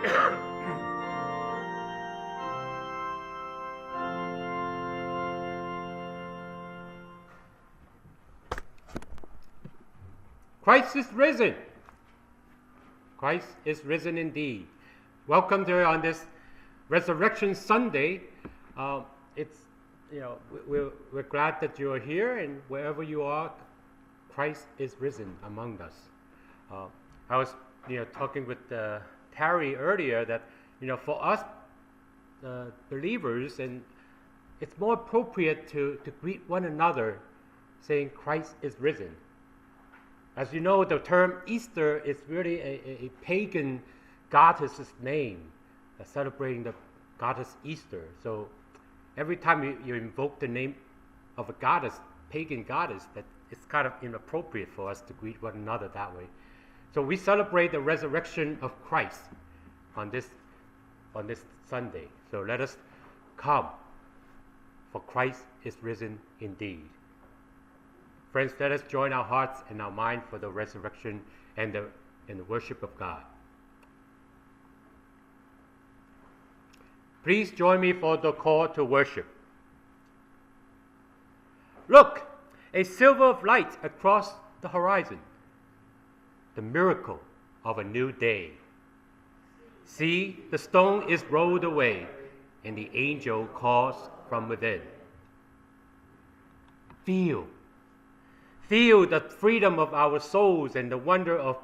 Christ is risen. Christ is risen indeed. Welcome to on this Resurrection Sunday. Uh, it's you know we're, we're glad that you are here, and wherever you are, Christ is risen among us. Uh, I was you know talking with uh, Terry earlier that you know for us uh, believers, and it's more appropriate to, to greet one another, saying Christ is risen as you know, the term Easter is really a, a, pagan goddess's name, uh, celebrating the goddess Easter. So every time you, you invoke the name of a goddess, pagan goddess, that it's kind of inappropriate for us to greet one another that way. So we celebrate the resurrection of Christ on this on this Sunday. So let us come, for Christ is risen indeed. Friends, let us join our hearts and our mind for the resurrection and the, and the worship of God. Please join me for the call to worship. Look, a silver of light across the horizon, the miracle of a new day. See, the stone is rolled away, and the angel calls from within. Feel feel the freedom of our souls and the wonder of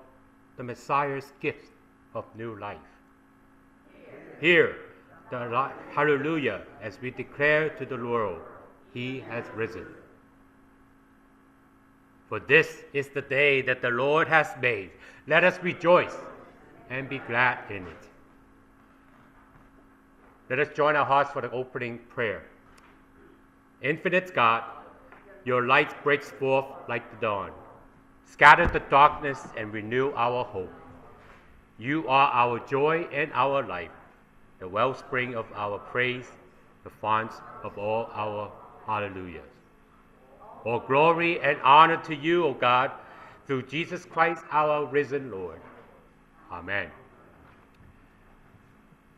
the Messiah's gift of new life. Hear the hallelujah as we declare to the world, He has risen. For this is the day that the Lord has made. Let us rejoice and be glad in it. Let us join our hearts for the opening prayer. Infinite God, your light breaks forth like the dawn. Scatter the darkness and renew our hope. You are our joy and our life, the wellspring of our praise, the font of all our hallelujahs. All glory and honor to you, O God, through Jesus Christ, our risen Lord. Amen.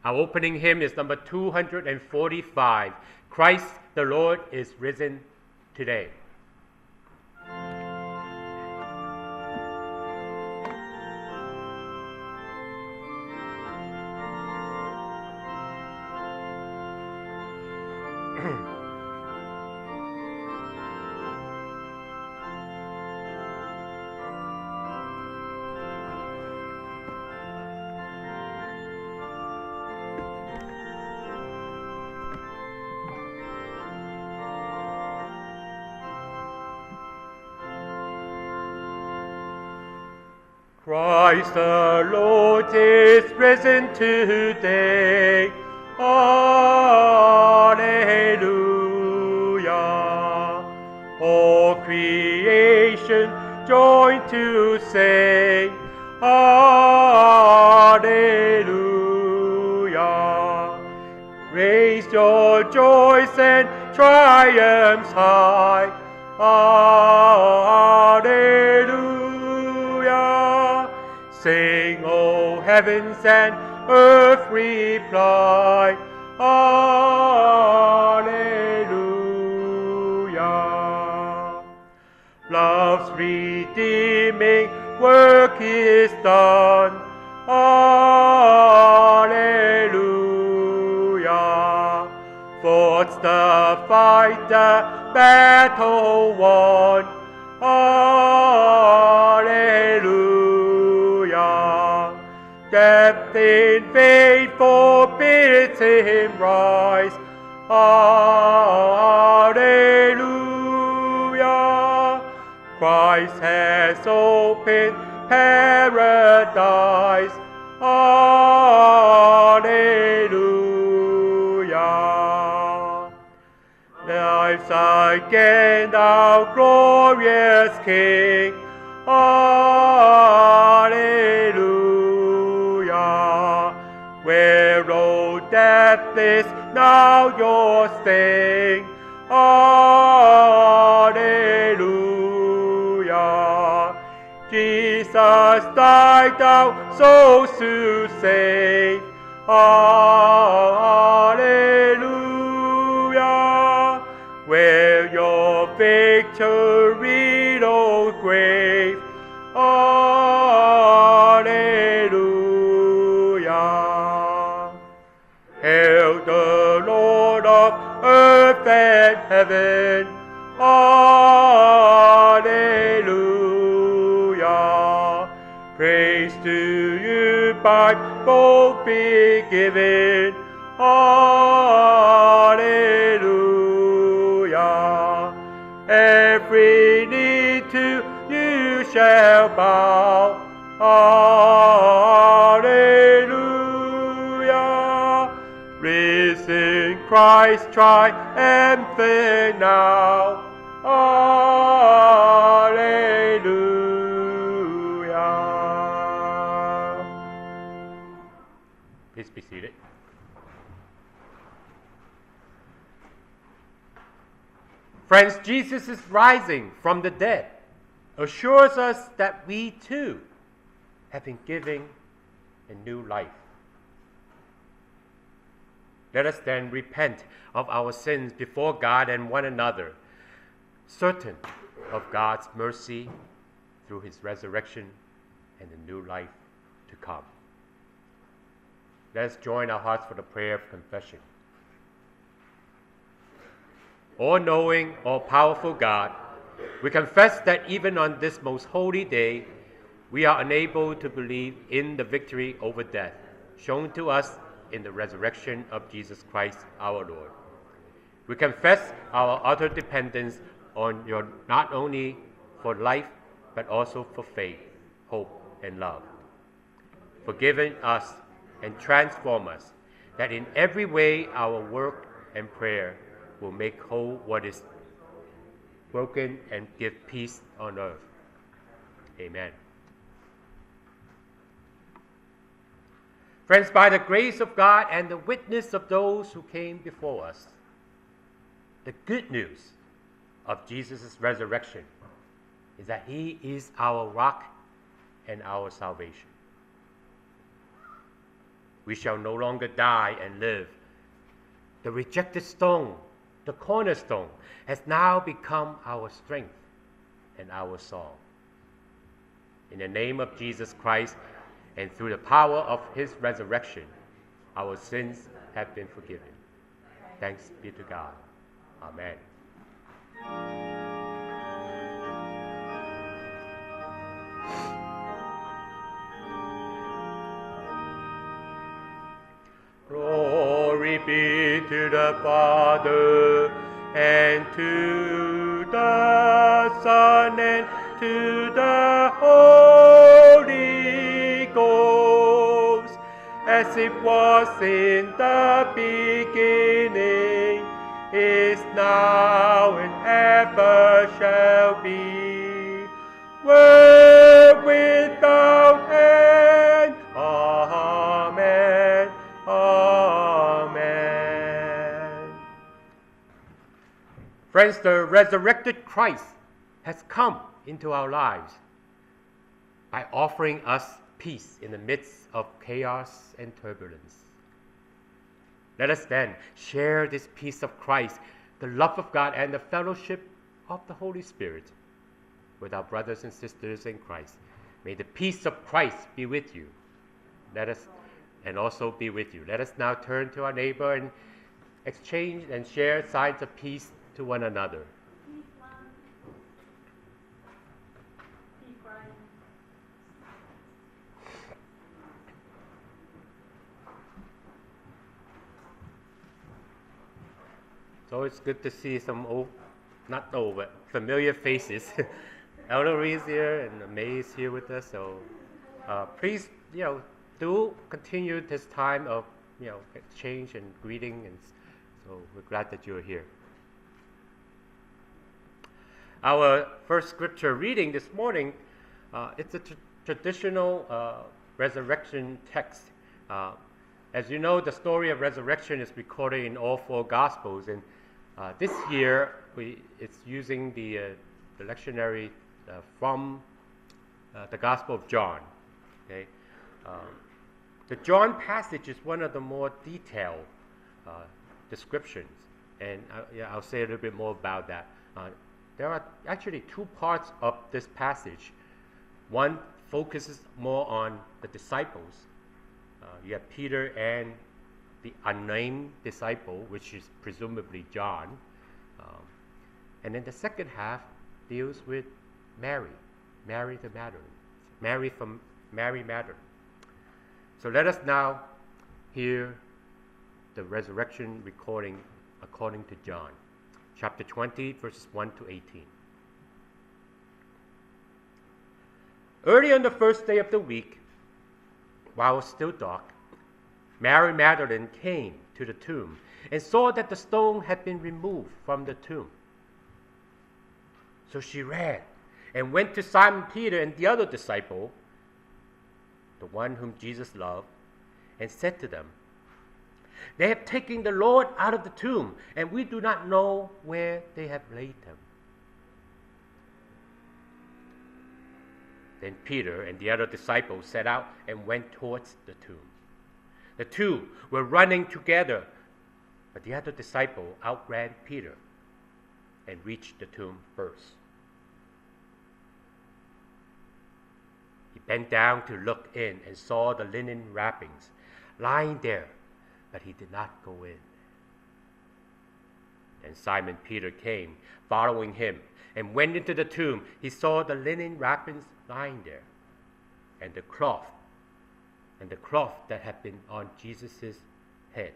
Our opening hymn is number 245 Christ the Lord is risen today. Christ the Lord is risen today. Alleluia. All creation join to sing. Alleluia. Raise your joys and triumphs high. Sing, heavens and earth reply. Alleluia. Love's redeeming work is done. Alleluia. Fought the fight, the battle won. Death in vain forbids him rise. Alleluia. Christ has opened paradise. Alleluia. Life's again our glorious King. Death is now your sting. Alleluia. Jesus died thou souls to save. Hallelujah. Where your victory, O grave. Heaven. Hallelujah. Praise to you by both be given. Hallelujah. Every knee to you shall bow. Hallelujah. Christ triumphant now. Hallelujah. Please be seated. Friends, Jesus is rising from the dead, assures us that we too have been given a new life. Let us then repent of our sins before God and one another, certain of God's mercy through his resurrection and the new life to come. Let us join our hearts for the prayer of confession. All knowing, all powerful God, we confess that even on this most holy day, we are unable to believe in the victory over death shown to us in the resurrection of Jesus Christ our Lord. We confess our utter dependence on you not only for life, but also for faith, hope, and love. Forgiving us and transform us, that in every way our work and prayer will make whole what is broken and give peace on earth. Amen. Friends, by the grace of God and the witness of those who came before us, the good news of Jesus' resurrection is that He is our rock and our salvation. We shall no longer die and live. The rejected stone, the cornerstone, has now become our strength and our song. In the name of Jesus Christ and through the power of his resurrection, our sins have been forgiven. Thanks be to God. Amen. Glory be to the Father and to the Son and to the Holy as it was in the beginning, is now, and ever shall be, world without end. Amen. Amen. Friends, the resurrected Christ has come into our lives by offering us peace in the midst of chaos and turbulence. Let us then share this peace of Christ, the love of God, and the fellowship of the Holy Spirit with our brothers and sisters in Christ. May the peace of Christ be with you. Let us and also be with you. Let us now turn to our neighbor and exchange and share signs of peace to one another. So it's good to see some old, not old, but familiar faces. Elder is here and May is here with us. So uh, please, you know, do continue this time of, you know, exchange and greeting. And so we're glad that you're here. Our first scripture reading this morning, uh, it's a tr- traditional uh, resurrection text. Uh, as you know, the story of resurrection is recorded in all four Gospels, and uh, this year we, it's using the, uh, the lectionary uh, from uh, the Gospel of John. Okay, um, The John passage is one of the more detailed uh, descriptions, and I, yeah, I'll say a little bit more about that. Uh, there are actually two parts of this passage. One focuses more on the disciples. Uh, you have Peter and the unnamed disciple, which is presumably John. Um, and then the second half deals with Mary, Mary the Magdalene, Mary from Mary Magdalene. So let us now hear the resurrection recording according to John, chapter 20, verses 1 to 18. Early on the first day of the week, while it was still dark, Mary Magdalene came to the tomb and saw that the stone had been removed from the tomb. So she ran and went to Simon Peter and the other disciple, the one whom Jesus loved, and said to them, They have taken the Lord out of the tomb, and we do not know where they have laid him. Then Peter and the other disciples set out and went towards the tomb. The two were running together, but the other disciple outran Peter and reached the tomb first. He bent down to look in and saw the linen wrappings lying there, but he did not go in. And Simon Peter came, following him, and went into the tomb. He saw the linen wrappings lying there, and the cloth, and the cloth that had been on Jesus' head.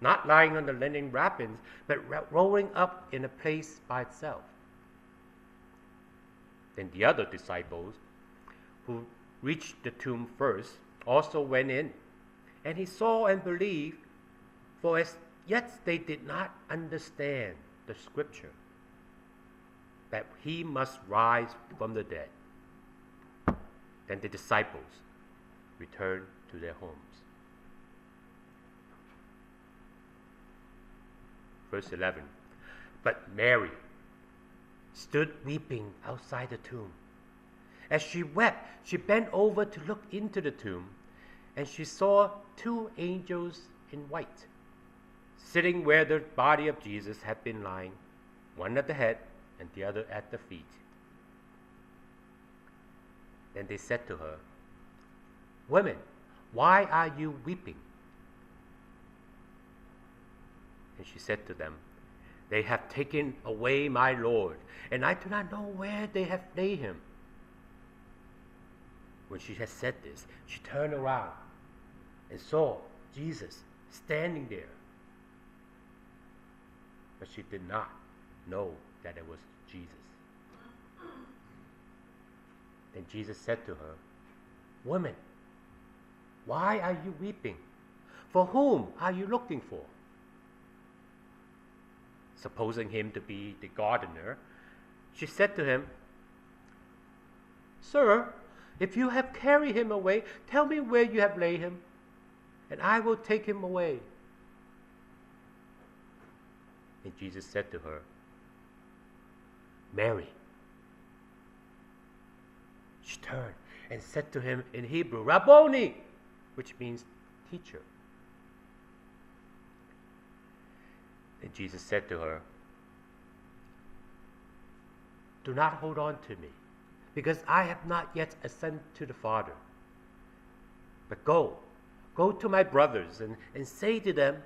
Not lying on the linen wrappings, but rolling up in a place by itself. Then the other disciples, who reached the tomb first, also went in, and he saw and believed, for as yet they did not understand the scripture that he must rise from the dead. Then the disciples returned to their homes. Verse 11 But Mary stood weeping outside the tomb. As she wept, she bent over to look into the tomb, and she saw two angels in white, sitting where the body of Jesus had been lying, one at the head and the other at the feet. Then they said to her, Women, why are you weeping? And she said to them, They have taken away my Lord, and I do not know where they have laid him. When she had said this, she turned around and saw Jesus standing there. But she did not know that it was Jesus. Then Jesus said to her, Woman, why are you weeping? For whom are you looking for? Supposing him to be the gardener, she said to him, Sir, if you have carried him away, tell me where you have laid him, and I will take him away. And Jesus said to her, Mary. She turned and said to him in Hebrew, Rabboni, which means teacher. And Jesus said to her, Do not hold on to me, because I have not yet ascended to the Father. But go, go to my brothers and, and say to them,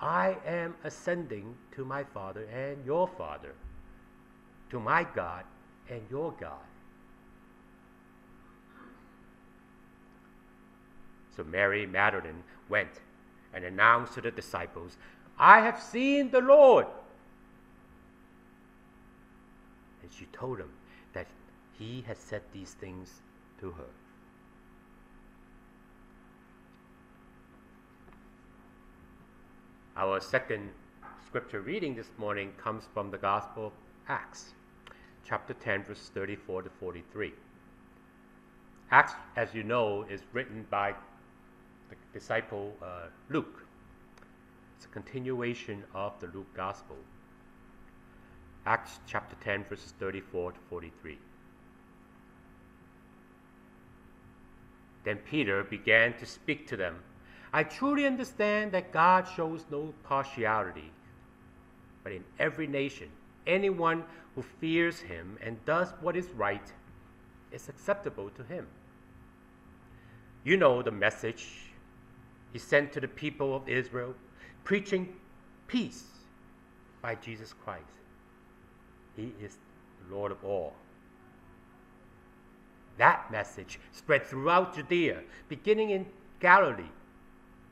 I am ascending to my Father and your Father, to my God and your God. So Mary Magdalene went and announced to the disciples, I have seen the Lord. And she told them that he had said these things to her. Our second scripture reading this morning comes from the Gospel of Acts, chapter 10, verse 34 to 43. Acts, as you know, is written by disciple uh, Luke. It's a continuation of the Luke Gospel. Acts chapter 10, verses 34 to 43. Then Peter began to speak to them. I truly understand that God shows no partiality, but in every nation, anyone who fears him and does what is right is acceptable to him. You know the message he sent to the people of Israel, preaching peace by Jesus Christ. He is the Lord of all. That message spread throughout Judea, beginning in Galilee,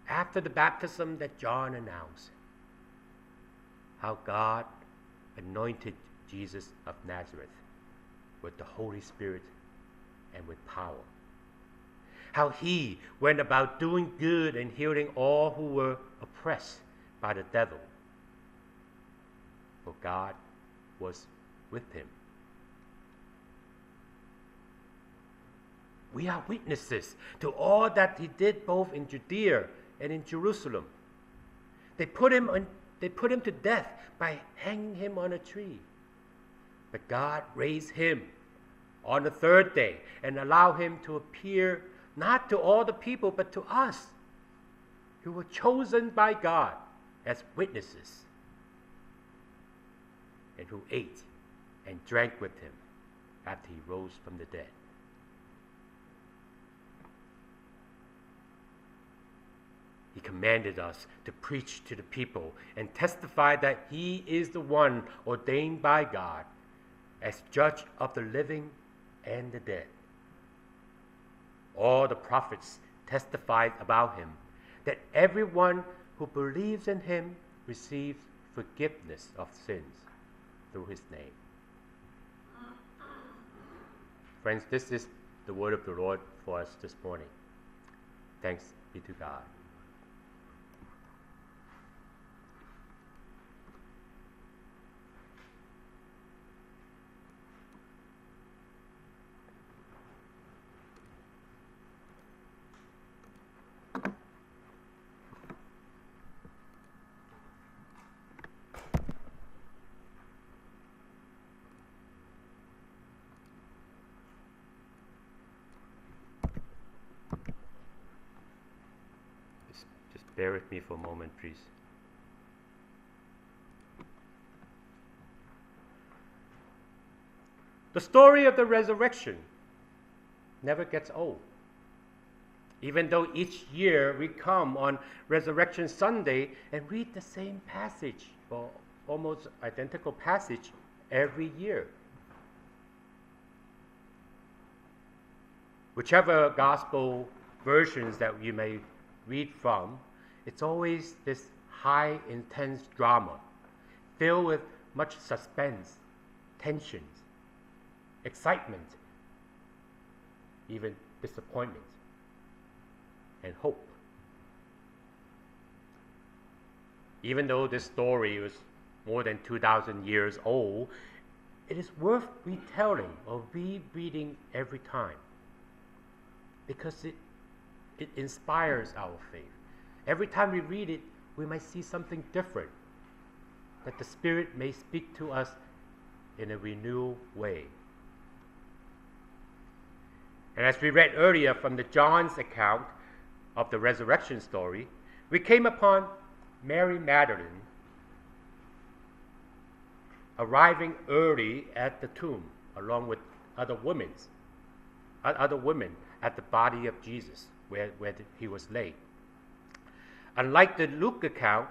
after the baptism that John announced. How God anointed Jesus of Nazareth with the Holy Spirit and with power. How he went about doing good and healing all who were oppressed by the devil. For God was with him. We are witnesses to all that he did both in Judea and in Jerusalem. They put him, on, they put him to death by hanging him on a tree. But God raised him on the third day and allowed him to appear not to all the people, but to us who were chosen by God as witnesses and who ate and drank with him after he rose from the dead. He commanded us to preach to the people and testify that He is the one ordained by God as judge of the living and the dead. All the prophets testified about Him that everyone who believes in Him receives forgiveness of sins through His name. Friends, this is the word of the Lord for us this morning. Thanks be to God. Just, just bear with me for a moment, please. The story of the resurrection never gets old. Even though each year we come on Resurrection Sunday and read the same passage, or almost identical passage, every year. Whichever gospel versions that you may read from, it's always this high, intense drama filled with much suspense, tensions, excitement, even disappointment, and hope. Even though this story was more than 2,000 years old, it is worth retelling or rereading every time because it, it inspires our faith. Every time we read it, we might see something different, that the Spirit may speak to us in a renewed way. And as we read earlier from the John's account of the resurrection story, we came upon Mary Magdalene arriving early at the tomb along with other women, other women at the body of Jesus where, where he was laid. Unlike the Luke account,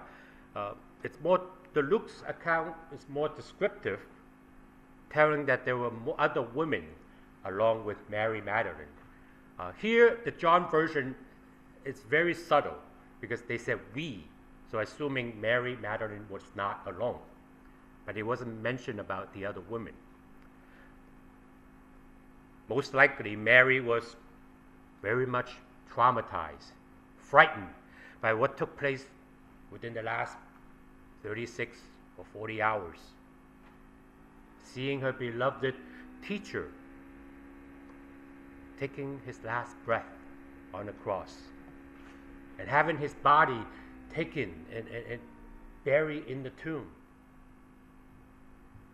uh, it's more the Luke's account is more descriptive, telling that there were more other women along with Mary Magdalene. Uh, here, the John version is very subtle because they said we, so assuming Mary Magdalene was not alone, but it wasn't mentioned about the other women. Most likely, Mary was very much traumatized, frightened by what took place within the last 36 or 40 hours. Seeing her beloved teacher taking his last breath on the cross and having his body taken and, and, and buried in the tomb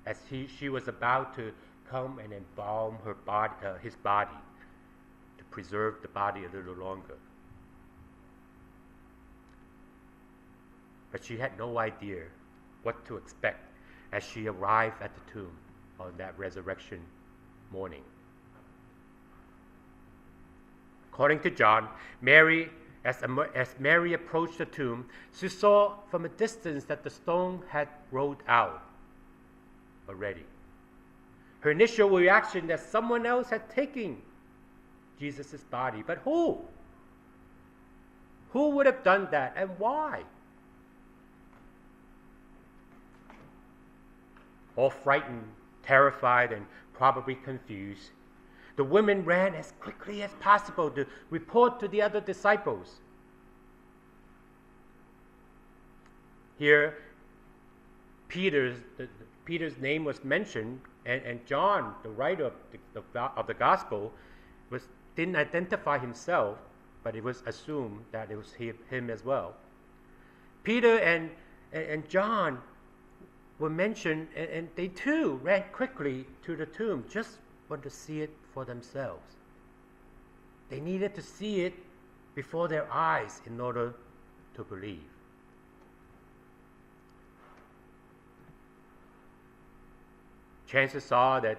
as he, she was about to come and embalm her body, uh, his body to preserve the body a little longer. But she had no idea what to expect as she arrived at the tomb on that resurrection morning. According to John, Mary, as, as Mary approached the tomb, she saw from a distance that the stone had rolled out already. Her initial reaction that someone else had taken Jesus' body. But who? Who would have done that and why? All frightened, terrified, and probably confused, the women ran as quickly as possible to report to the other disciples. Here, Peter's, the, Peter's name was mentioned, and, and John, the writer of the, the, of the gospel, was, didn't identify himself, but it was assumed that it was he, him as well. Peter and, and, and John were mentioned, and, and they too ran quickly to the tomb, just want to see it for themselves. They needed to see it before their eyes in order to believe. Chances are that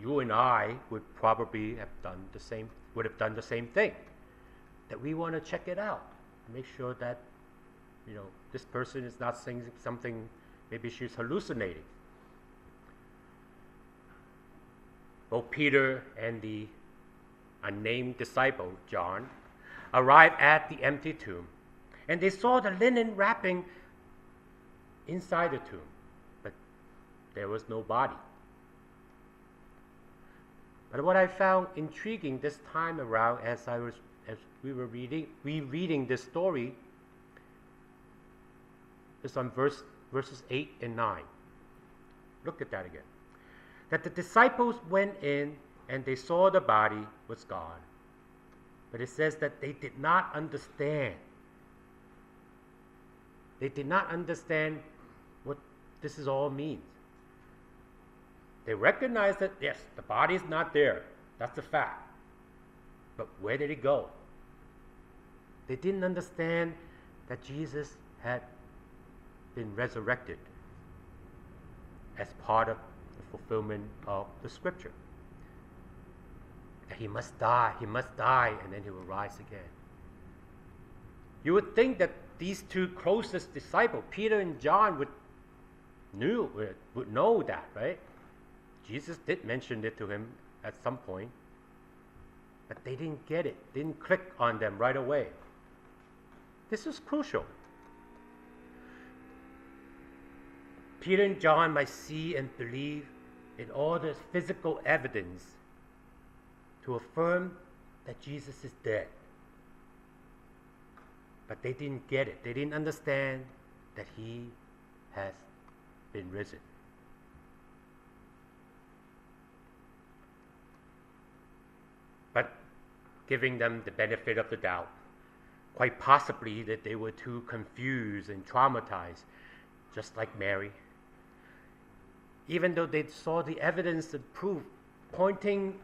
you and I would probably have done the same would have done the same thing. That we want to check it out, make sure that you know this person is not saying something maybe she's hallucinating. both Peter and the unnamed disciple, John, arrived at the empty tomb, and they saw the linen wrapping inside the tomb, but there was no body. But what I found intriguing this time around, as I was as we were reading rereading this story, is on verse verses eight and nine. Look at that again that the disciples went in and they saw the body was gone. But it says that they did not understand. They did not understand what this is all means. They recognized that, yes, the body is not there. That's a fact. But where did it go? They didn't understand that Jesus had been resurrected as part of the fulfillment of the scripture. That he must die, he must die, and then he will rise again. You would think that these two closest disciples, Peter and John, would knew would, know that, right? Jesus did mention it to him at some point, but they didn't get it, didn't click on them right away. This is crucial. Peter and John might see and believe in all this physical evidence to affirm that Jesus is dead. But they didn't get it. They didn't understand that he has been risen. But giving them the benefit of the doubt, quite possibly that they were too confused and traumatized, just like Mary even though they saw the evidence and proof pointing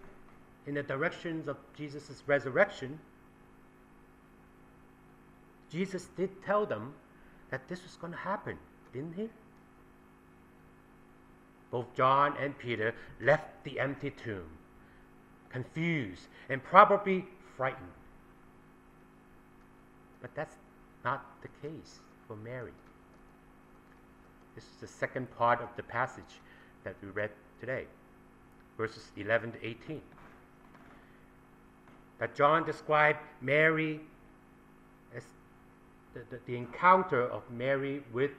in the directions of Jesus' resurrection, Jesus did tell them that this was going to happen, didn't he? Both John and Peter left the empty tomb, confused and probably frightened. But that's not the case for Mary. This is the second part of the passage that we read today, verses 11 to 18. That John described Mary as the, the, the encounter of Mary with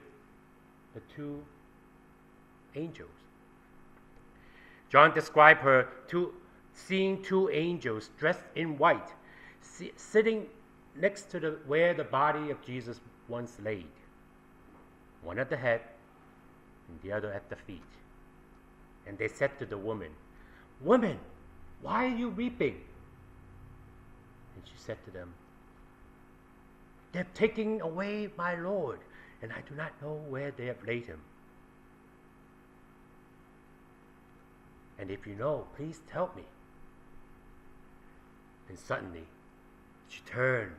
the two angels. John described her two, seeing two angels dressed in white, see, sitting next to the, where the body of Jesus once laid, one at the head and the other at the feet. And they said to the woman, Woman, why are you weeping? And she said to them, They're taking away my Lord, and I do not know where they have laid him. And if you know, please tell me. And suddenly, she turned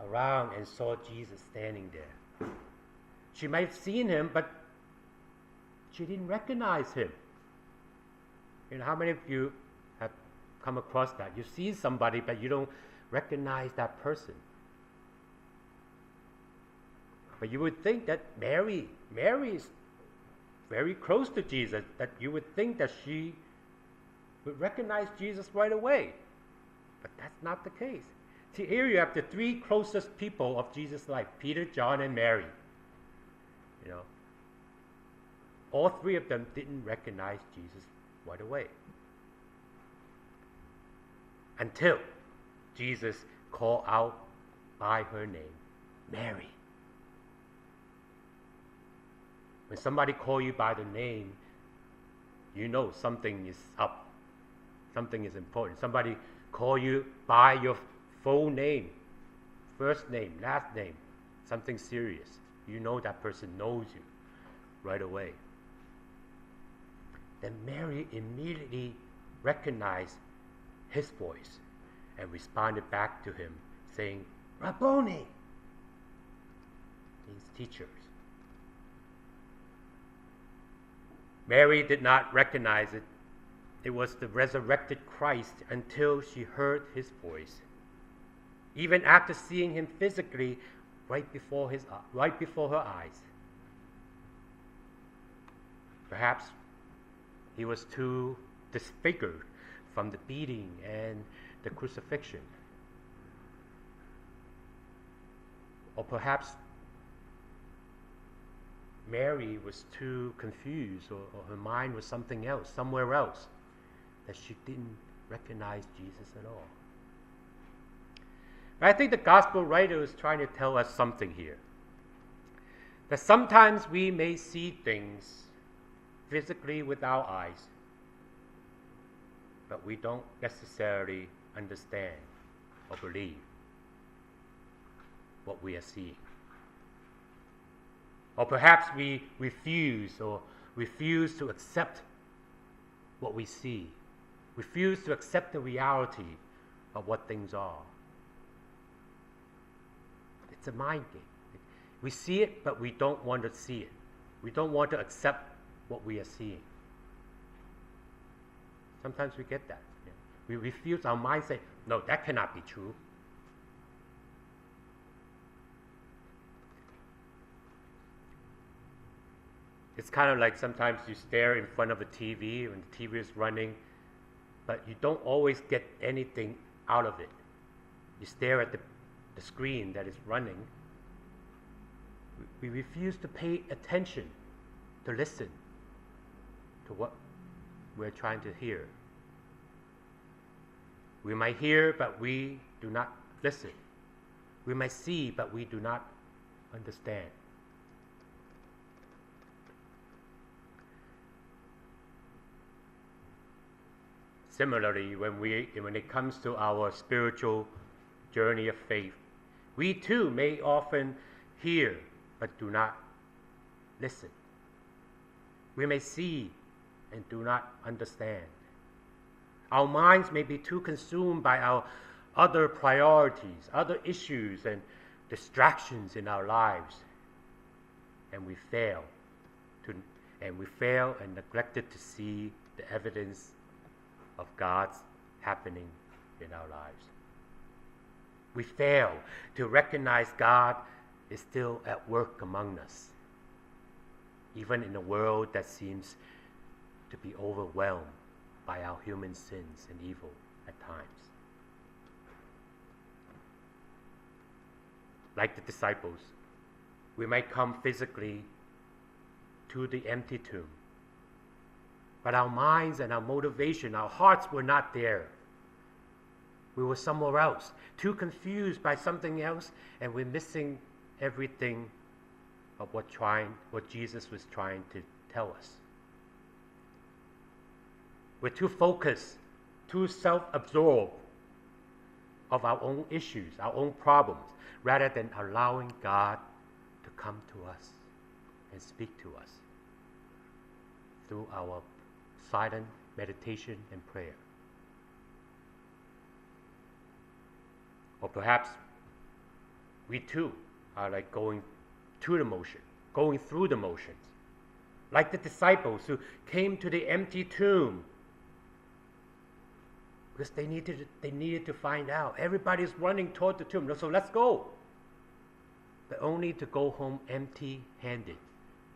around and saw Jesus standing there. She might have seen him, but she didn't recognize him. You know, how many of you have come across that? You see somebody, but you don't recognize that person. But you would think that Mary, Mary is very close to Jesus, that you would think that she would recognize Jesus right away. But that's not the case. See, here you have the three closest people of Jesus' life Peter, John, and Mary. You know, all three of them didn't recognize Jesus right away. Until Jesus called out by her name, Mary. When somebody call you by the name, you know something is up. Something is important. Somebody call you by your full name, first name, last name, something serious. You know that person knows you right away. Then Mary immediately recognized his voice and responded back to him, saying, Rabboni, means teachers. Mary did not recognize it. It was the resurrected Christ until she heard his voice. Even after seeing him physically right before, his, right before her eyes. Perhaps he was too disfigured from the beating and the crucifixion. Or perhaps Mary was too confused, or, or, her mind was something else, somewhere else, that she didn't recognize Jesus at all. But I think the gospel writer is trying to tell us something here. That sometimes we may see things physically with our eyes, but we don't necessarily understand or believe what we are seeing. Or perhaps we refuse or refuse to accept what we see, refuse to accept the reality of what things are. It's a mind game. We see it, but we don't want to see it. We don't want to accept what we are seeing. Sometimes we get that. Yeah. We refuse, our mind say, no, that cannot be true. It's kind of like sometimes you stare in front of a TV when the TV is running, but you don't always get anything out of it. You stare at the, the screen that is running. We refuse to pay attention, to listen to what we're trying to hear. We might hear, but we do not listen. We might see, but we do not understand. Similarly, when, we, when it comes to our spiritual journey of faith, we too may often hear but do not listen. We may see and do not understand. Our minds may be too consumed by our other priorities, other issues, and distractions in our lives, and we fail to, and we fail and neglected to see the evidence of God's happening in our lives. We fail to recognize God is still at work among us, even in a world that seems to be overwhelmed by our human sins and evil at times. Like the disciples, we might come physically to the empty tomb but our minds and our motivation, our hearts were not there. We were somewhere else, too confused by something else, and we're missing everything of what trying what Jesus was trying to tell us. We're too focused, too self-absorbed of our own issues, our own problems, rather than allowing God to come to us and speak to us through our silent meditation and prayer. Or perhaps we too are like going to the motion, going through the motions. Like the disciples who came to the empty tomb because they needed, they needed to find out. Everybody's running toward the tomb, so let's go. But only to go home empty handed,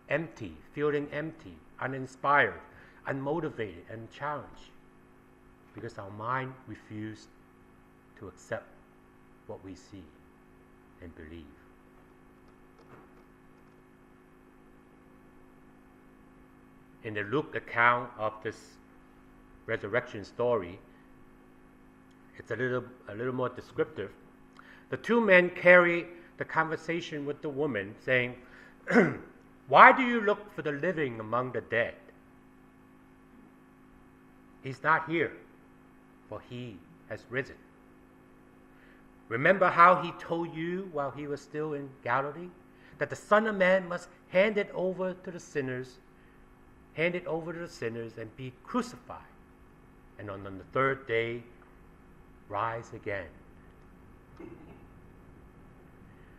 empty, feeling empty, uninspired, unmotivated, and challenged because our mind refused to accept what we see and believe. In the Luke account of this resurrection story, it's a little, a little more descriptive. The two men carry the conversation with the woman, saying, Why do you look for the living among the dead? He's not here, for he has risen. Remember how he told you while he was still in Galilee that the Son of Man must hand it over to the sinners, hand it over to the sinners, and be crucified. And on the third day, rise again.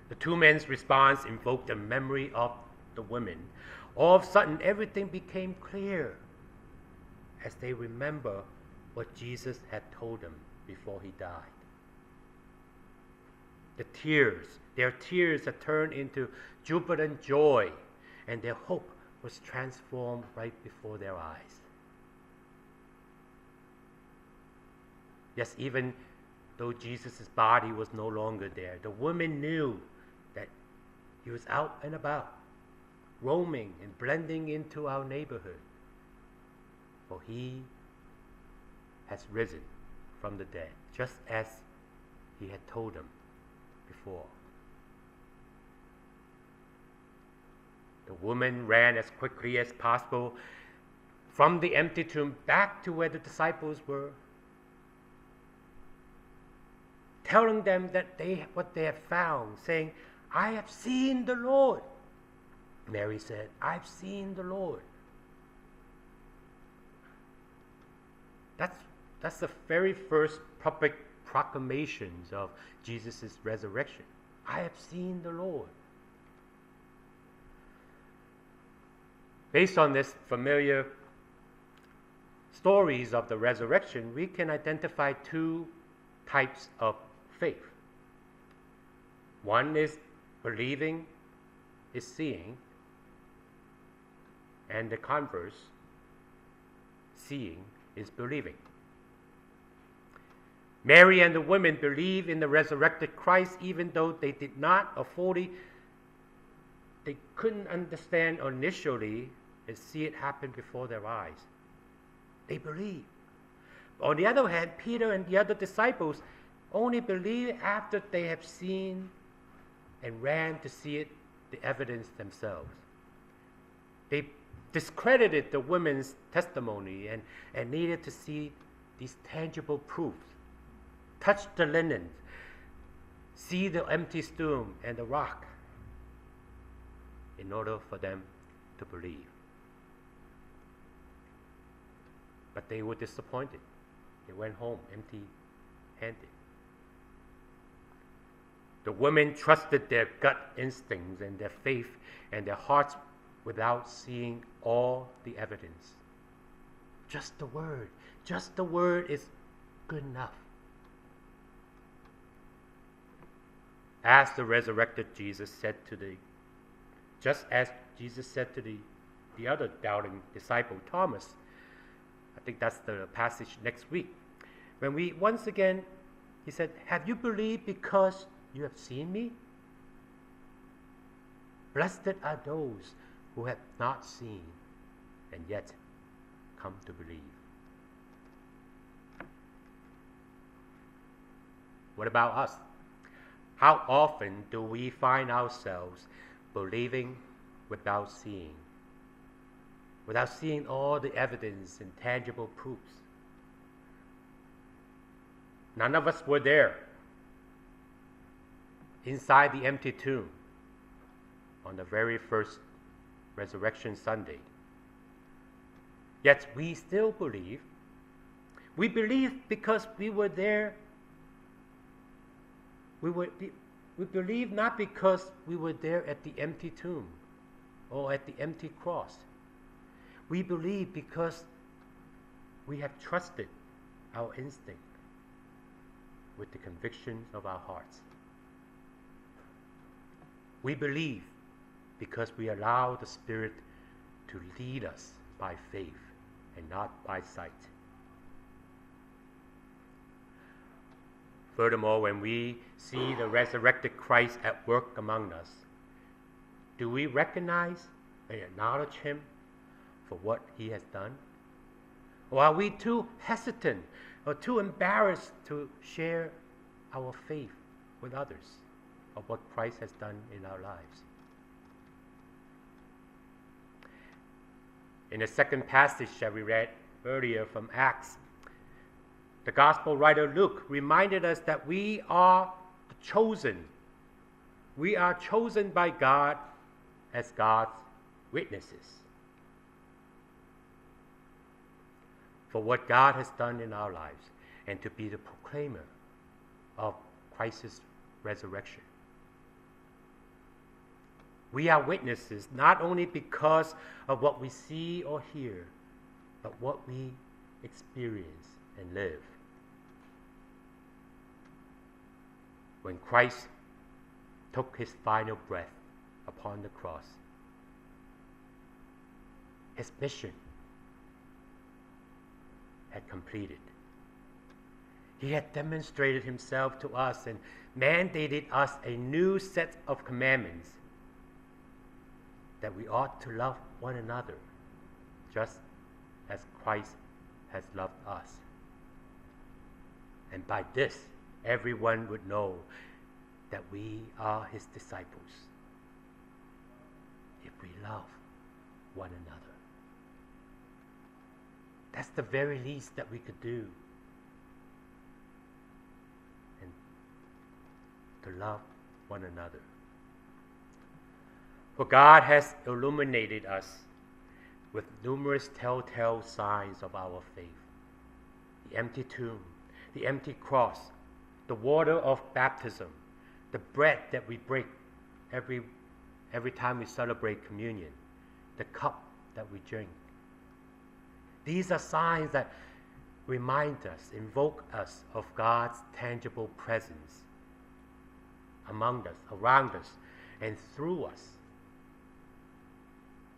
The two men's response invoked the memory of the women. All of a sudden, everything became clear as they remember what Jesus had told them before he died. The tears, their tears had turned into jubilant joy, and their hope was transformed right before their eyes. Yes, even though Jesus' body was no longer there, the women knew that he was out and about, roaming and blending into our neighborhood. For he has risen from the dead, just as he had told them before. The woman ran as quickly as possible from the empty tomb back to where the disciples were telling them that they what they have found, saying, I have seen the Lord. Mary said, I've seen the Lord. That's, that's the very first public proclamations of Jesus' resurrection. I have seen the Lord. Based on this familiar stories of the resurrection, we can identify two types of faith. One is believing is seeing, and the converse, seeing is believing. Mary and the women believe in the resurrected Christ even though they did not or fully they couldn't understand initially and see it happen before their eyes. They believe. On the other hand, Peter and the other disciples only believe after they have seen and ran to see it, the evidence themselves. They discredited the women's testimony and, and needed to see these tangible proofs. Touch the linen, see the empty tomb and the rock in order for them to believe. But they were disappointed. They went home empty handed. The women trusted their gut instincts and their faith and their hearts without seeing all the evidence. Just the word, just the word is good enough. As the resurrected Jesus said to the, just as Jesus said to the, the other doubting disciple, Thomas, I think that's the passage next week. When we once again, he said, Have you believed because you have seen me? Blessed are those who have not seen and yet come to believe. What about us? How often do we find ourselves believing without seeing? Without seeing all the evidence and tangible proofs? None of us were there inside the empty tomb on the very first Resurrection Sunday. Yet we still believe. We believe because we were there We, were, we believe not because we were there at the empty tomb or at the empty cross. We believe because we have trusted our instinct with the convictions of our hearts. We believe because we allow the Spirit to lead us by faith and not by sight. Furthermore, when we see the resurrected Christ at work among us, do we recognize and acknowledge him for what he has done? Or are we too hesitant or too embarrassed to share our faith with others of what Christ has done in our lives? In the second passage that we read earlier from Acts, the gospel writer Luke reminded us that we are chosen. We are chosen by God as God's witnesses for what God has done in our lives and to be the proclaimer of Christ's resurrection. We are witnesses not only because of what we see or hear, but what we experience and live. When Christ took his final breath upon the cross, his mission had completed. He had demonstrated himself to us and mandated us a new set of commandments that we ought to love one another just as Christ has loved us. And by this, everyone would know that we are his disciples if we love one another. That's the very least that we could do. And to love one another. For God has illuminated us with numerous telltale signs of our faith the empty tomb, the empty cross, the water of baptism, the bread that we break every, every time we celebrate communion, the cup that we drink. These are signs that remind us, invoke us of God's tangible presence among us, around us, and through us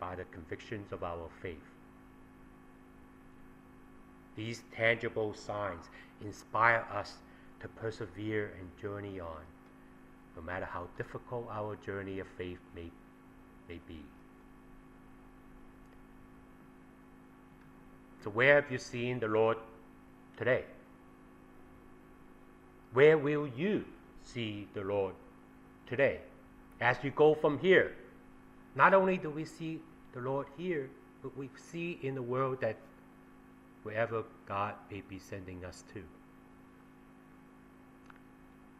by the convictions of our faith. These tangible signs inspire us to persevere and journey on, no matter how difficult our journey of faith may, may be. So, where have you seen the Lord today? Where will you see the Lord today? As you go from here, not only do we see the Lord here, but we see in the world that wherever God may be sending us to.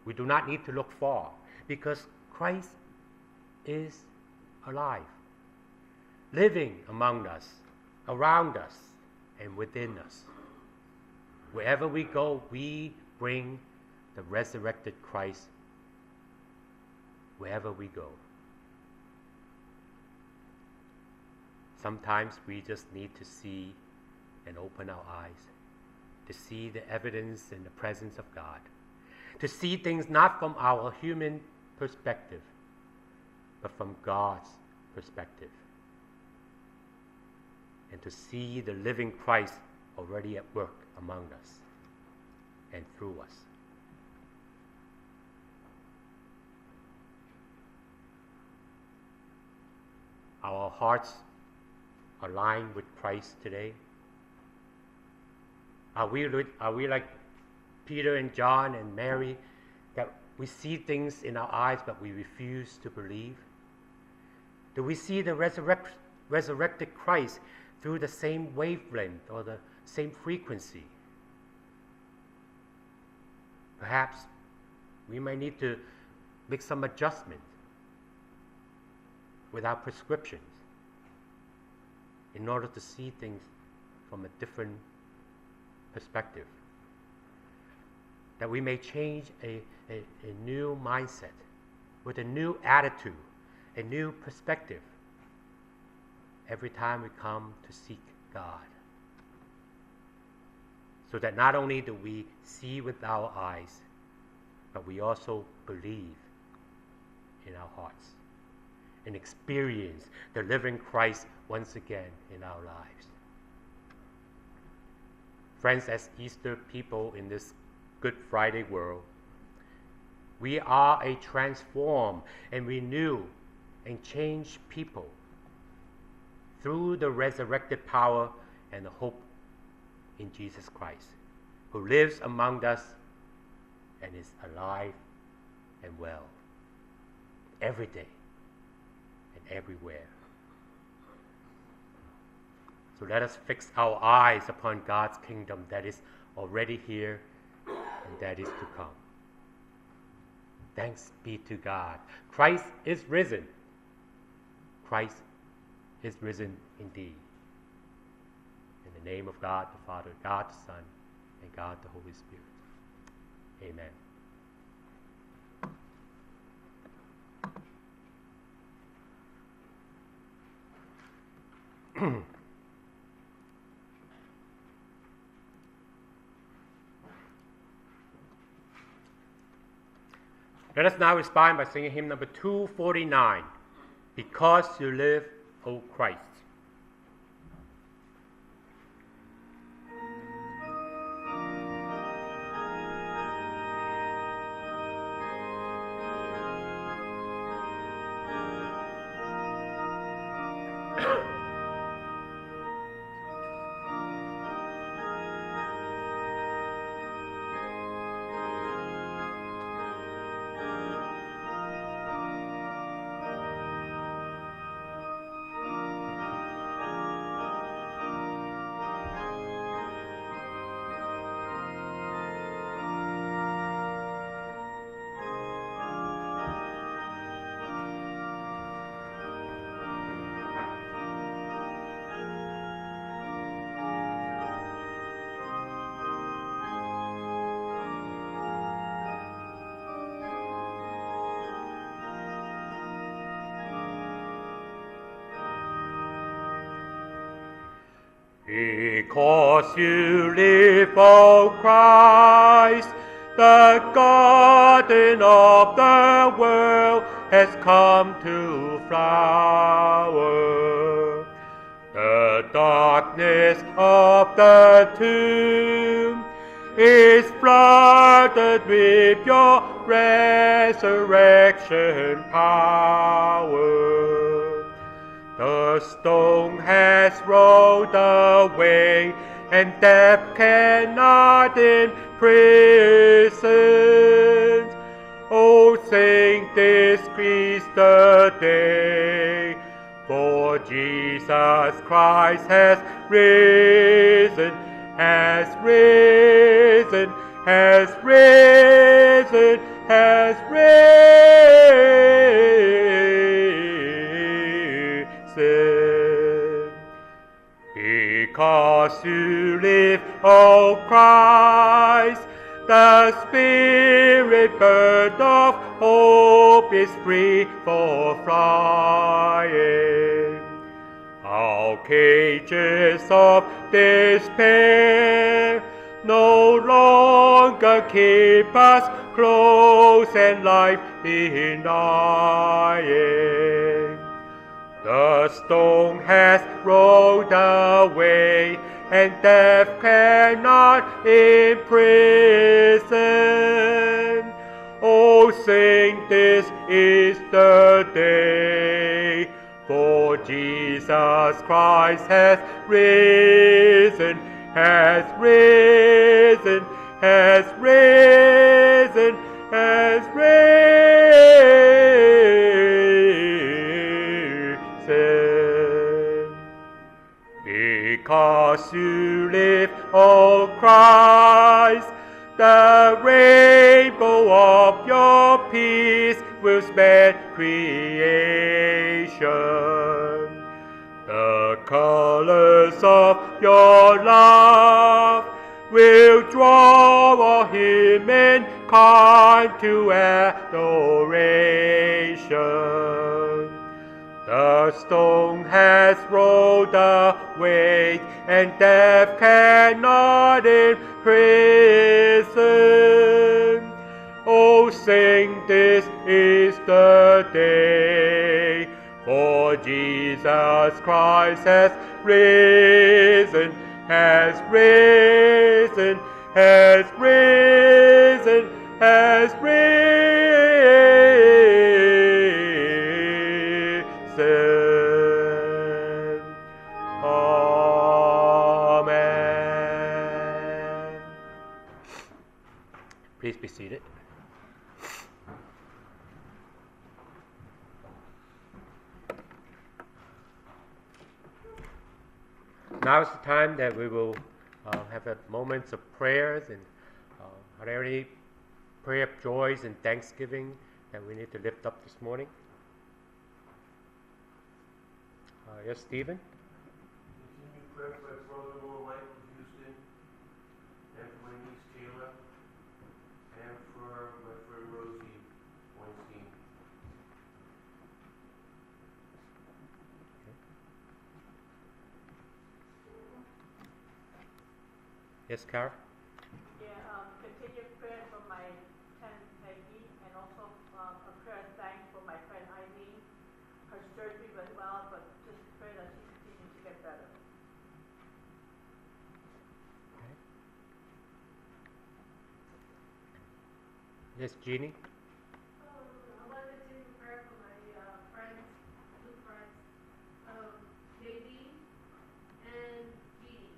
We do not need to look far because Christ is alive, living among us, around us, and within us. Wherever we go, we bring the resurrected Christ wherever we go. Sometimes we just need to see and open our eyes to see the evidence and the presence of God, to see things not from our human perspective, but from God's perspective, and to see the living Christ already at work among us and through us. Our hearts aligned with Christ today? Are we, are we like Peter and John and Mary that we see things in our eyes but we refuse to believe? Do we see the resurrect, resurrected Christ through the same wavelength or the same frequency? Perhaps we may need to make some adjustment with our prescriptions in order to see things from a different perspective. that we may change a, a, a new mindset with a new attitude, a new perspective every time we come to seek God. So that not only do we see with our eyes, but we also believe in our hearts and experience the living Christ once again in our lives. Friends, as Easter people in this Good Friday world, we are a transformed and renewed and changed people through the resurrected power and the hope in Jesus Christ, who lives among us and is alive and well every day everywhere. So let us fix our eyes upon God's kingdom that is already here and that is to come. Thanks be to God. Christ is risen. Christ is risen indeed. In the name of God the Father, God the Son, and God the Holy Spirit. Amen. Let us now respond by singing hymn number 249 Because You Live, O Christ. Because you live, O Christ, the garden of the world has come to flower. The darkness of the tomb is flooded with your resurrection power. The stone has rolled away, and death cannot imprison. Oh, sing this Christ the day, for Jesus Christ has risen, has risen, has risen, has risen. Because you live, O Christ, the spirit bird of hope is free for flying. Our cages of despair no longer keep us close and life denying. The stone has rolled away, and death cannot imprison. Oh, sing this is the day, for Jesus Christ has risen, has risen, has risen, has risen. Because you live, O Christ, the rainbow of your peace will spread creation. The colors of your love will draw all humankind to adoration. The stone has rolled away, and death cannot imprison. Oh, sing, this is the day, for Jesus Christ has risen, has risen, has risen, has risen. Now the time that we will uh, have a moments of prayers and uh, are there any prayer of joys and thanksgiving that we need to lift up this morning? Uh, yes, Stephen? Continue to pray for Michael Houston, and for my niece Kayla, and for my friend Rosie Weinstein. Yes, Carol? Yeah, um, continue prayer for my tenant Peggy, and also, um, a prayer of thanks for my friend Eileen. Her surgery went well, but just pray that she continues to get better. Yes, Jeannie? Um, I wanted to prayer for my uh, friends, two friends, um, JD and Dee Dee.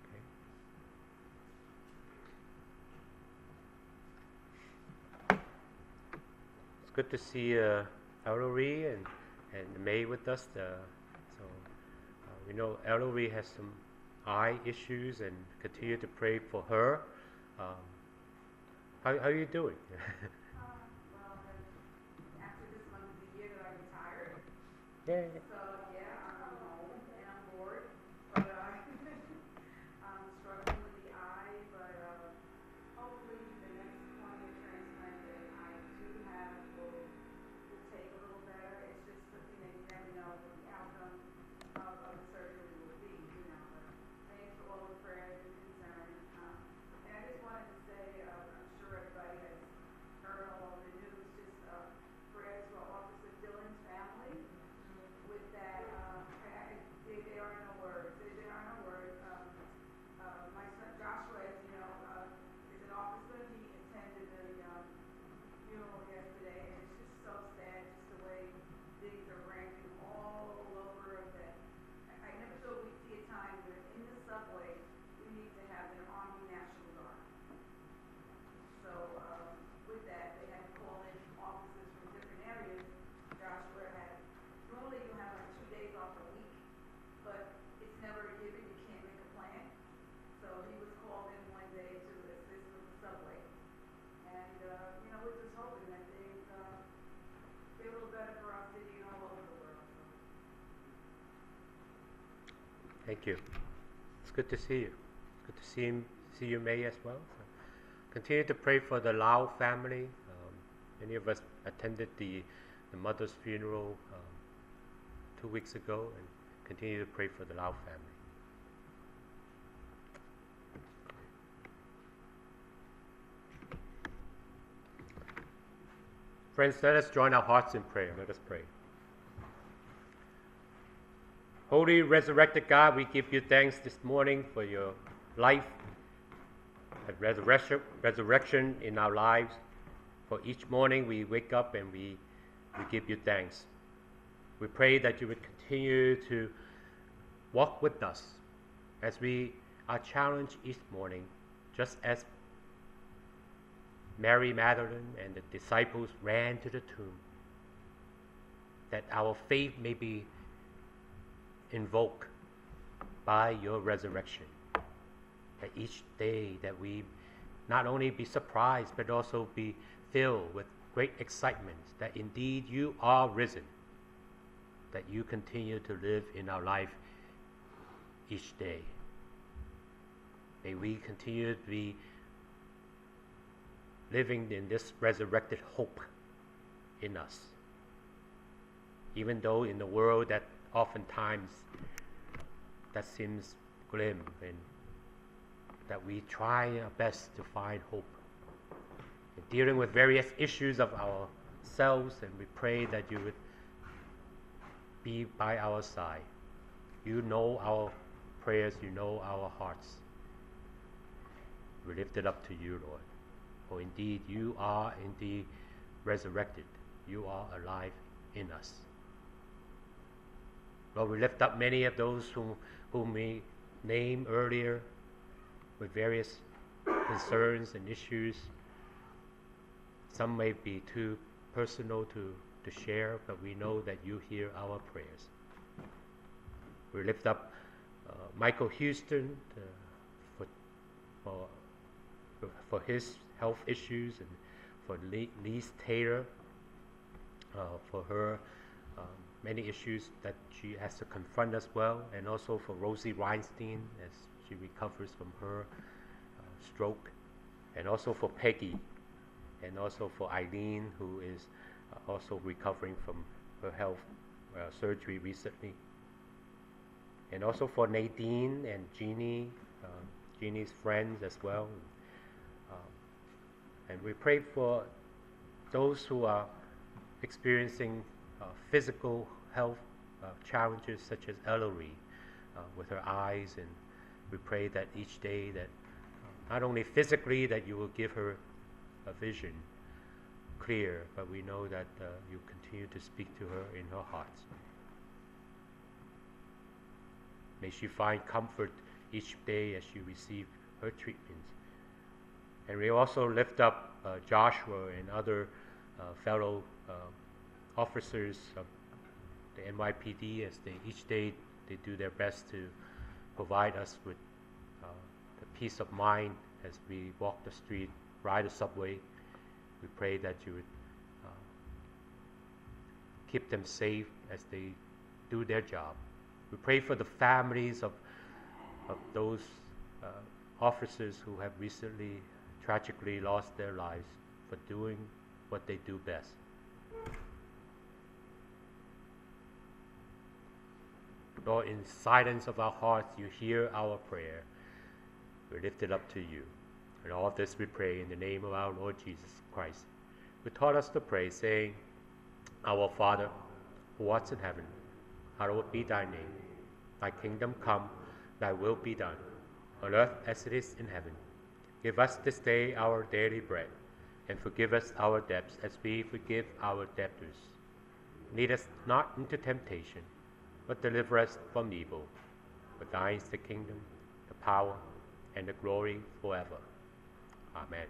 Okay. It's good to see uh, Ellery and, and May with us. Uh, so uh, we know Ellery has some eye issues and continue to pray for her. Um, how, how are you doing? Um, well, after this the year that I retired, yeah. so yeah, I'm home and I'm bored, but, uh, I'm struggling with the eye, but, uh, hopefully the next cornea transplant that I do have will, will take a little better. It's just something that you never know what the outcome of, of the surgery will be, you know, but thanks for all the prayers and concern. Um, and I just wanted to say, uh, I'm sure everybody has heard all over the news, just, uh, prayers for Officer Diller's family with that, um, I, I, there, there are no words, there, there are no words, um, uh, my son Joshua, as you know, uh, is an officer, he attended the, um, funeral yesterday, and it's just so sad, just the way things are ranking all over that. I, I never thought we'd see a time where in the subway, we need to have an Army National Guard. So, um, with that, they had to call in officers from different areas. Joshua had, normally you have like two days off a week, but it's never a given, you can't make a plan. So he was called in one day to assist with the subway. And, uh, you know, we're just hoping that things, uh, get a little better for our city and all over the world, so. Thank you. It's good to see you. Good to see see you, May, as well. So continue to pray for the Lau family. Um, many of us attended the, the mother's funeral um, two weeks ago, and continue to pray for the Lau family. Friends, let us join our hearts in prayer. Let us pray. Holy resurrected God, we give you thanks this morning for your life and resurrection, resurrection in our lives. For each morning we wake up and we, we give you thanks. We pray that you would continue to walk with us as we are challenged each morning, just as Mary Magdalene and the disciples ran to the tomb, that our faith may be invoked by your resurrection. That each day that we not only be surprised but also be filled with great excitement that indeed you are risen, that you continue to live in our life each day. May we continue to be living in this resurrected hope in us. Even though in the world that oftentimes that seems grim and that we try our best to find hope. In dealing with various issues of ourselves and we pray that you would be by our side. You know our prayers, you know our hearts. We lift it up to you, Lord. For indeed, you are indeed resurrected. You are alive in us. Lord, we lift up many of those whom, whom we named earlier with various concerns and issues. Some may be too personal to, to share, but we know that you hear our prayers. We lift up uh, Michael Houston uh, for, for, for his health issues and for Lise Taylor uh, for her um, many issues that she has to confront as well, and also for Rosie Weinstein as she recovers from her uh, stroke, and also for Peggy, and also for Eileen, who is uh, also recovering from her health uh, surgery recently, and also for Nadine and Jeannie, uh, Jeannie's friends as well. Um, and we pray for those who are experiencing physical health uh, challenges such as Ellery uh, with her eyes and we pray that each day that uh, not only physically that you will give her a vision clear but we know that uh, you continue to speak to her in her heart. May she find comfort each day as she receives her treatments and we also lift up uh, Joshua and other fellow officers of the NYPD as they each day they do their best to provide us with uh, the peace of mind as we walk the street, ride the subway. We pray that you would uh, keep them safe as they do their job. We pray for the families of, of those uh, officers who have recently tragically lost their lives for doing what they do best. Lord, in silence of our hearts, you hear our prayer. We lift it up to you. And all this we pray in the name of our Lord Jesus Christ, who taught us to pray, saying, Our Father, who art in heaven, hallowed be thy name. Thy kingdom come, thy will be done, on earth as it is in heaven. Give us this day our daily bread, and forgive us our debts as we forgive our debtors. Lead us not into temptation but deliver us from evil. For thine is the kingdom, the power, and the glory forever. Amen.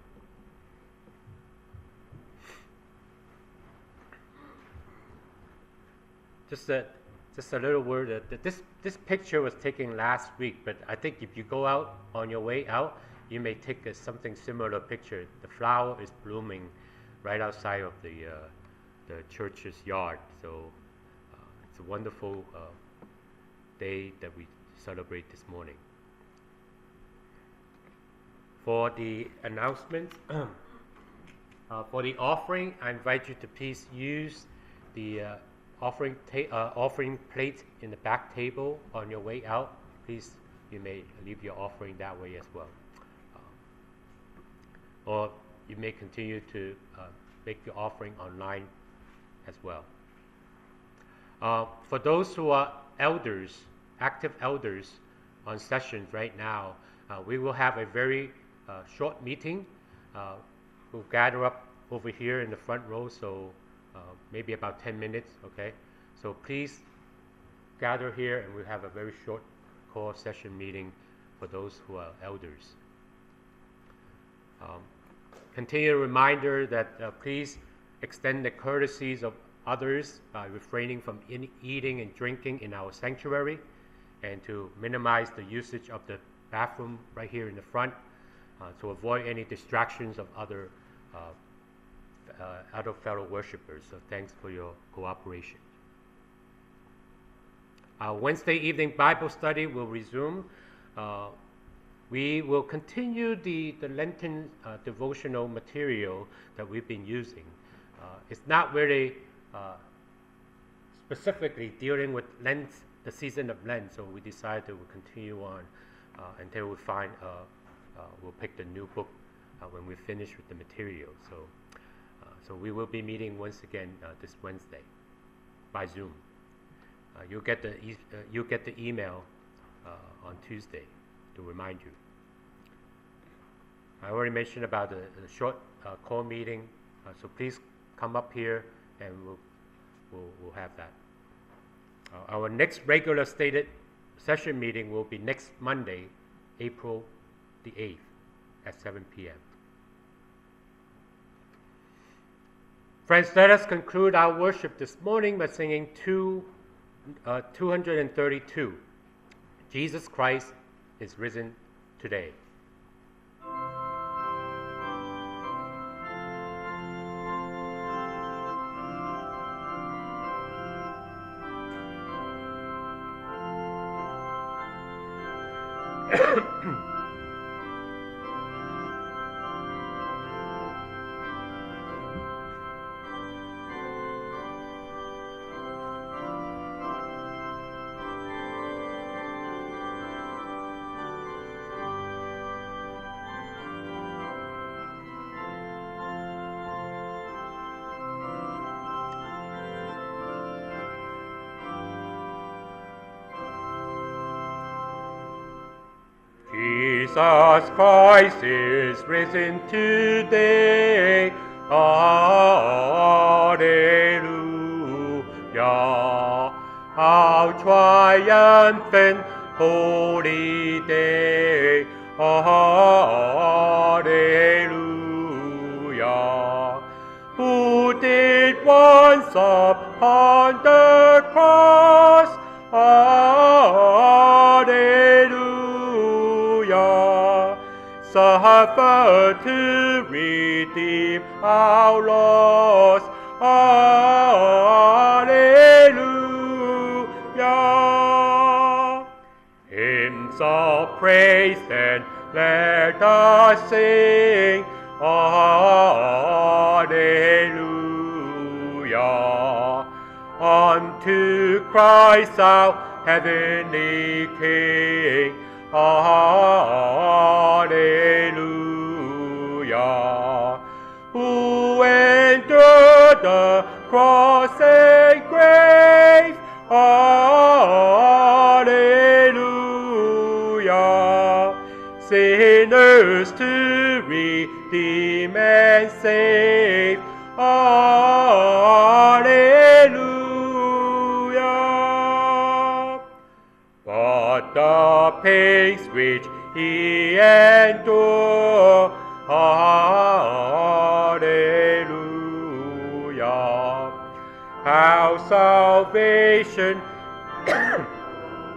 Just a, just a little word that this, this picture was taken last week, but I think if you go out on your way out, you may take a, something similar picture. The flower is blooming right outside of the, uh, the church's yard. So it's a wonderful uh, day that we celebrate this morning. For the announcements, uh, for the offering, I invite you to please use the uh, offering, uh, offering plate in the back table on your way out. Please, you may leave your offering that way as well. Uh, or you may continue to uh, make your offering online as well. Uh, for those who are elders, active elders on sessions right now, uh, we will have a very uh, short meeting. Uh, we'll gather up over here in the front row, so maybe about 10 minutes, okay? So please gather here and we'll have a very short call session meeting for those who are elders. Um, continue reminder that uh, please extend the courtesies of others by refraining from in, eating and drinking in our sanctuary and to minimize the usage of the bathroom right here in the front uh, to avoid any distractions of other uh, uh, other fellow worshippers. So thanks for your cooperation. Our Wednesday evening Bible study will resume. Uh, we will continue the, the Lenten uh, devotional material that we've been using. Uh, it's not really uh, specifically dealing with Lent, the season of Lent, so we decided to continue on uh, until we find, uh, uh, we'll pick the new book when we finish with the material. So, so we will be meeting once again this Wednesday by Zoom. You'll get the e- you'll get the email on Tuesday to remind you. I already mentioned about the, the short uh, call meeting, uh, so please come up here and we'll we'll, we'll have that. Uh, our next regular stated session meeting will be next Monday, April the 8th at 7 p.m. Friends, let us conclude our worship this morning by singing two, uh, 232. Jesus Christ is risen today. Jesus Christ is risen today. Alleluia. How triumphant holy day. Alleluia. Who did once upon the To redeem our loss. Alleluia. Hymns of praise then let us sing. Alleluia. Unto Christ our heavenly King. Alleluia. Who endured the cross and grave. Alleluia. Sinners to redeem and save. Alleluia. Pains which he endured, Alleluia. How salvation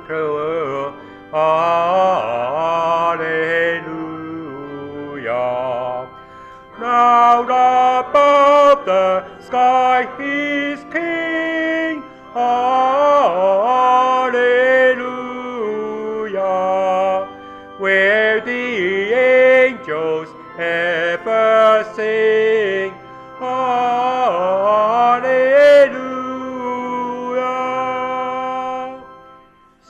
through, Alleluia. Now above the sky is sing, Alleluia.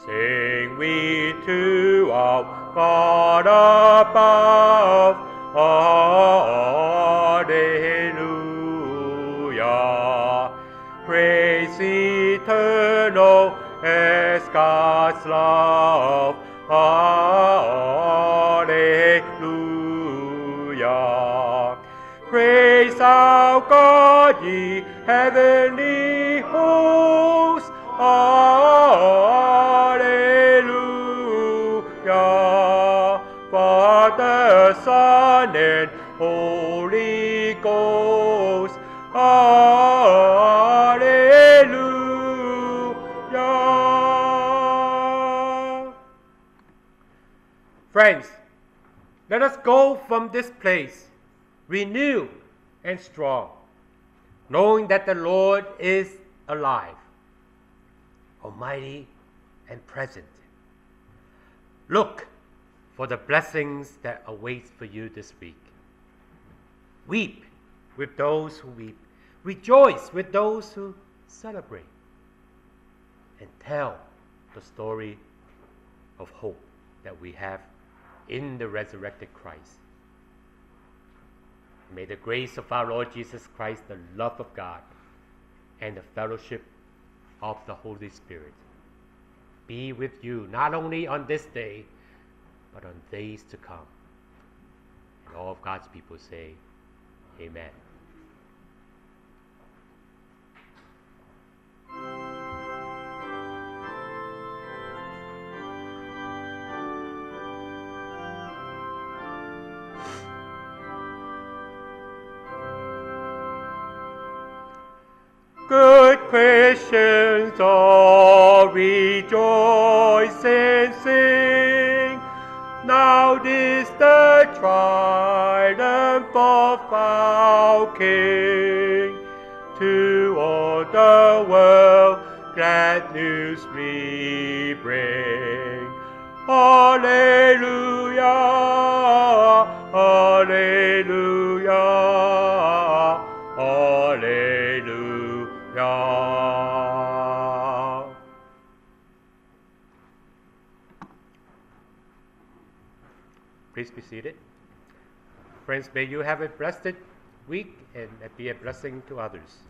Sing we to our God above, Alleluia. Praise eternal as God's love, Alleluia. Ye heavenly hosts, Alleluia. Father, Son, and Holy Ghost, Alleluia. Friends, let us go from this place renewed and strong, knowing that the Lord is alive, almighty and present. Look, for the blessings that awaits for you this week. Weep with those who weep. Rejoice with those who celebrate. And tell the story of hope that we have in the resurrected Christ. May the grace of our Lord Jesus Christ, the love of God, and the fellowship of the Holy Spirit be with you not only on this day, but on days to come. And all of God's people say, Amen. News we bring. Alleluia, Alleluia, Alleluia. Please be seated. Friends, may you have a blessed week and be a blessing to others.